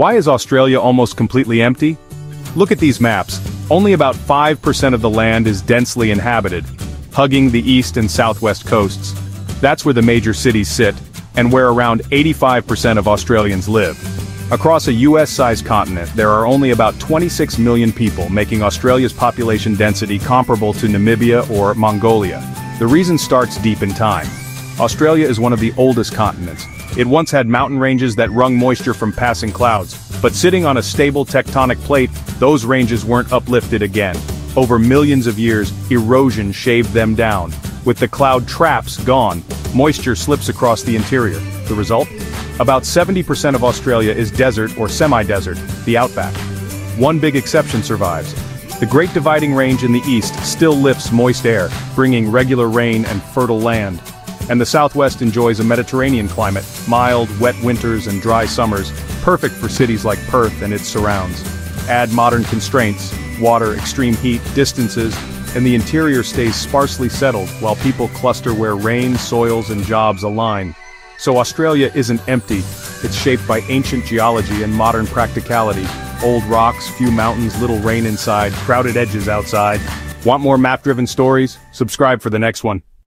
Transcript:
Why is Australia almost completely empty? Look at these maps. Only about 5% of the land is densely inhabited, hugging the east and southwest coasts. That's where the major cities sit, and where around 85% of Australians live. Across a US-sized continent, there are only about 26 million people making Australia's population density comparable to Namibia or Mongolia. The reason starts deep in time. Australia is one of the oldest continents. It once had mountain ranges that wrung moisture from passing clouds, but sitting on a stable tectonic plate, those ranges weren't uplifted again. Over millions of years, erosion shaved them down. With the cloud traps gone, moisture slips across the interior. The result? About 70% of Australia is desert or semi-desert, the outback. One big exception survives. The Great Dividing Range in the east still lifts moist air, bringing regular rain and fertile land. And the southwest enjoys a Mediterranean climate, mild, wet winters and dry summers, perfect for cities like Perth and its surrounds. Add modern constraints, water, extreme heat, distances, and the interior stays sparsely settled while people cluster where rain, soils and jobs align. So Australia isn't empty, it's shaped by ancient geology and modern practicality. Old rocks, few mountains, little rain inside, crowded edges outside. Want more map-driven stories? Subscribe for the next one.